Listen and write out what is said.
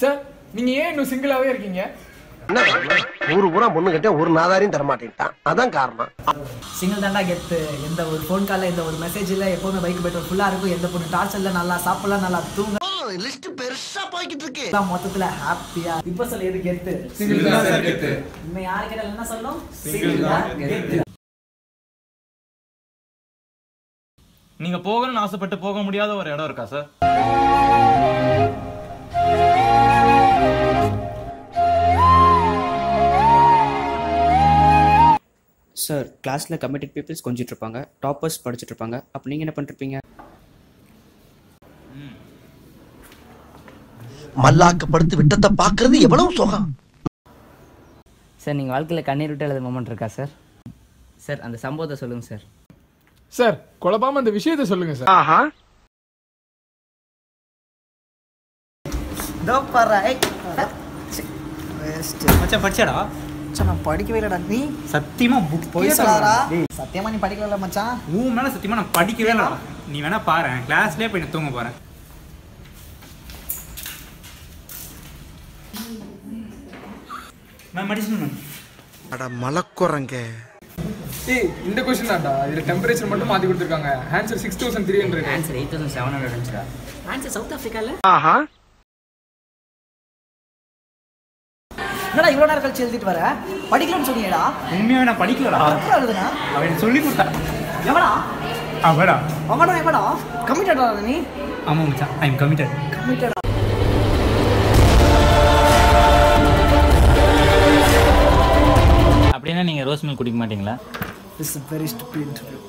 Sir நீங்க ஏன் இன்னும் சிங்கிளாவே இருக்கீங்க? ஊரு பூரா பொண்ணு கட்டே ஒரு நாதாரியும் தர மாட்டேன்ட்டான். அதான் காரணம். சிங்கிள் தாண்டா கெத்து எந்த ஒரு ஃபோன் காலில் எந்த ஒரு மெசேஜ் இல்லை எப்போவுமே பைக் பெட்ரோல் ஃபுல்லாக இருக்கும். எந்த பொண்ணு டார்ச்சர்ல நல்லா சாப்பிடலாம் நல்லா தூங்க. லிஸ்ட் பெருசா போய்கிட்டு இருக்கு. எல்லாம் மொத்தத்துல ஹாப்பியா இப்போ சொல்ல எது கெத்து சிங்கிள் தான் சார் கெத்து இன்னும் யாரு என்ன சொல்லும்? சிங்கிள் தான் கெத்து நீங்க போகணும்னு ஆசைப்பட்டு போக முடியாத ஒரு இடம் இருக்கா சார் சார் கிளாஸில் கமிட்டட் பீப்புள்ஸ் கொஞ்சிட்டு இருப்பாங்க டாப்பர்ஸ் படிச்சுட்டு இருப்பாங்க அப்போ நீங்கள் என்ன பண்ணிருப்பீங்க மல்லாக்க படுத்து விட்டத்தை பாக்குறது எவ்வளவு சுகம். சார் நீங்கள் வாழ்க்கையில் கண்ணீர் விட்டு எழுத மொமெண்ட் இருக்கா சார் சார் அந்த சம்பவத்தை சொல்லுங்கள் சார் சார் குழப்பாம அந்த விஷயத்தை சொல்லுங்க சார் ஆஹா. இதோ பாரு வேஸ்ட் மச்சான் படிச்சாடா? மச்சான் நான் படிக்கவே இல்லடா. நீ சத்தியமா புக் போய் சொல்லாரா சத்தியமா நீ படிக்கல மச்சான். உன் மேல சத்தியமா நான் படிக்கவே இல்லடா. நீ வேணா பாரு கிளாஸ்லயே போய் தூங்க போறேன். மேம் அடிஷன் மேம் அட மலக்குறங்க ஏய் இந்த கொஸ்டின் தான்டா. இதுல டெம்பரேச்சர் மட்டும் மாத்தி கொடுத்துருக்காங்க. Answer six thousand three hundred answer eight thousand seven hundred answer south ஆப்பிரிக்கால ஆஹா. என்னடா இவ்வளோ நேரம் கழிச்சு எழுதிட்டு வர? படிக்கலன்னு சொன்னீங்கடா. உண்மையாவே நான் படிக்கலடா. எப்படி எழுதுனா? அவன் சொல்லி கொடுத்தா எவனா? அவடா. அவனா எவனா? கமிட்டடா நீ? ஆமா மச்சான். ஐ எம் கமிட்டட் கமிட்டடா அப்படின்னா நீங்க ரோஸ் மில்க் குடிக்க மாட்டீங்களா? This very stupid interview